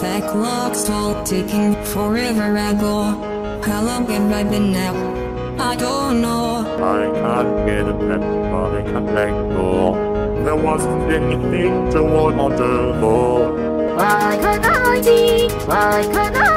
Clocks all ticking. forever ago. How long have I been out? I don't know. I can't get a pet, but I can't let go. There wasn't anything to warn on the floor. I a Why like a